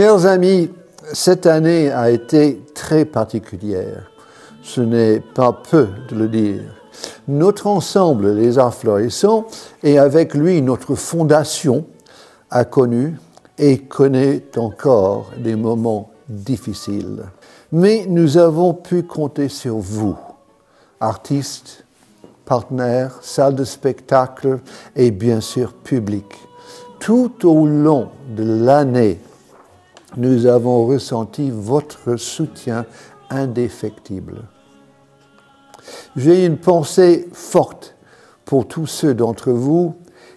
Chers amis, cette année a été très particulière. Ce n'est pas peu de le dire. Notre ensemble, les Arts Florissants, et avec lui notre fondation, a connu et connaît encore des moments difficiles. Mais nous avons pu compter sur vous, artistes, partenaires, salles de spectacle et bien sûr public. Tout au long de l'année, nous avons ressenti votre soutien indéfectible. J'ai une pensée forte pour tous ceux d'entre vous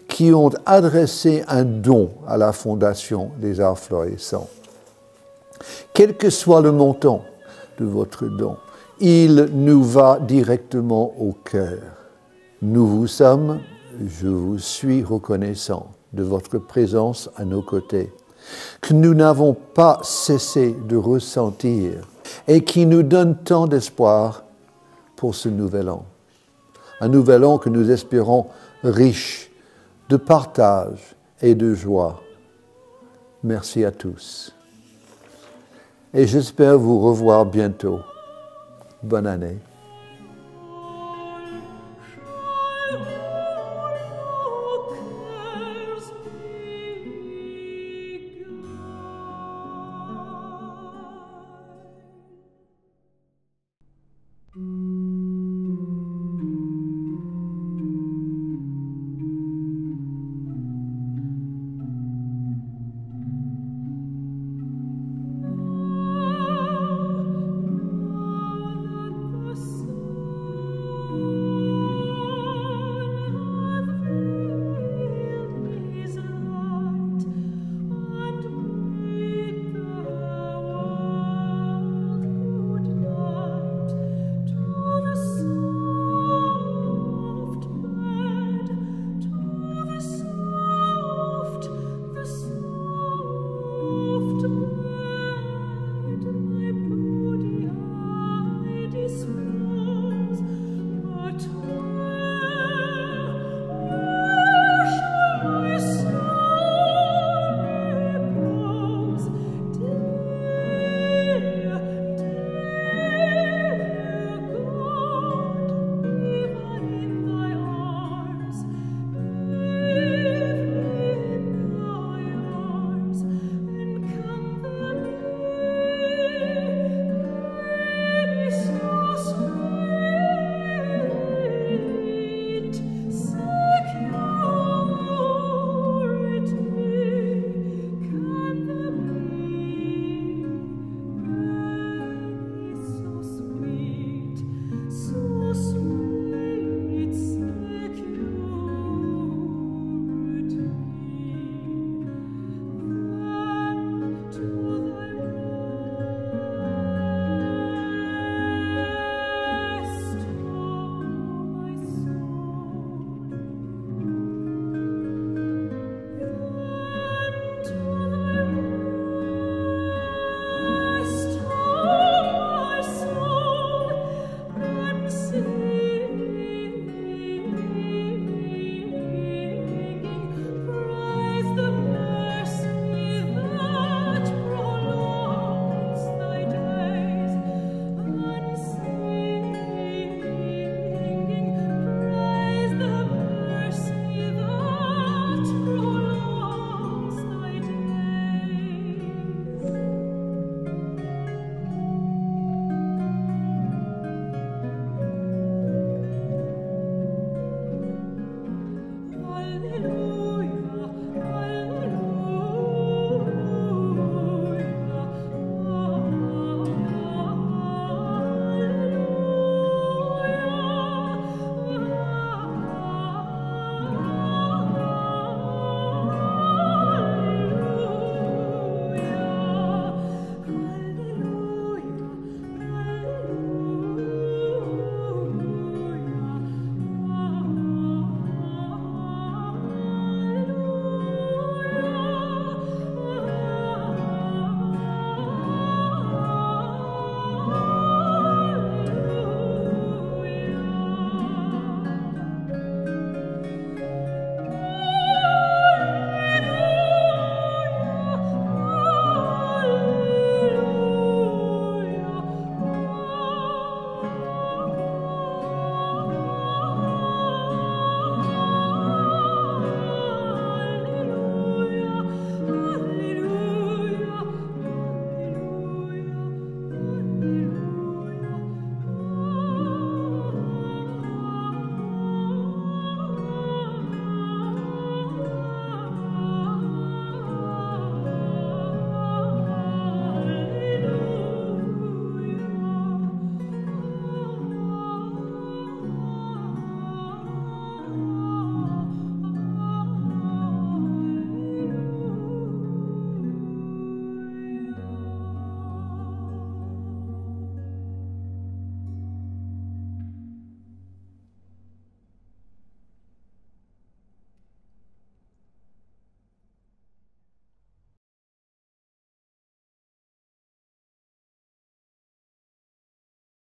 qui ont adressé un don à la Fondation des Arts Florissants. Quel que soit le montant de votre don, il nous va directement au cœur. Nous vous sommes, je vous suis reconnaissant de votre présence à nos côtés, que nous n'avons pas cessé de ressentir et qui nous donne tant d'espoir pour ce nouvel an. Un nouvel an que nous espérons riche de partage et de joie. Merci à tous. Et j'espère vous revoir bientôt. Bonne année.